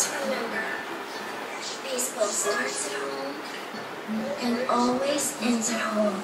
Remember, baseball starts at home and always ends at home.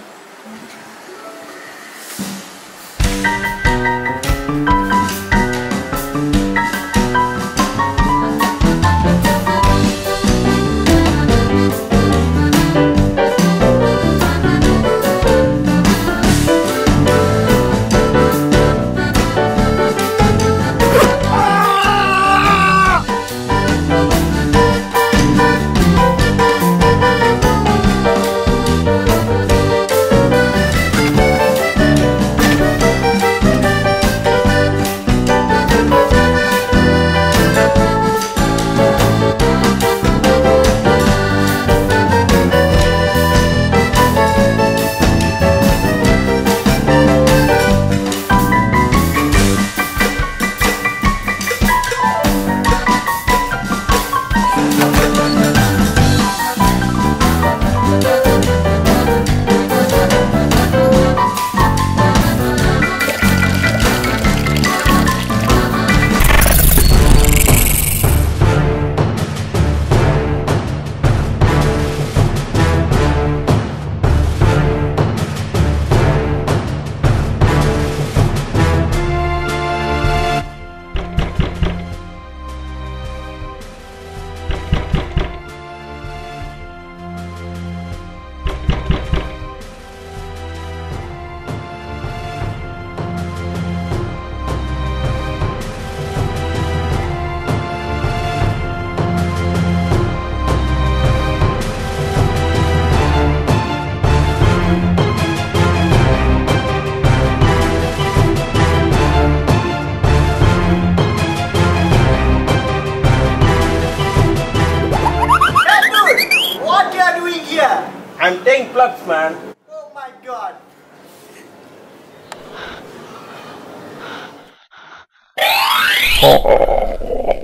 I'm taking plugs, man. Oh my god. Oh.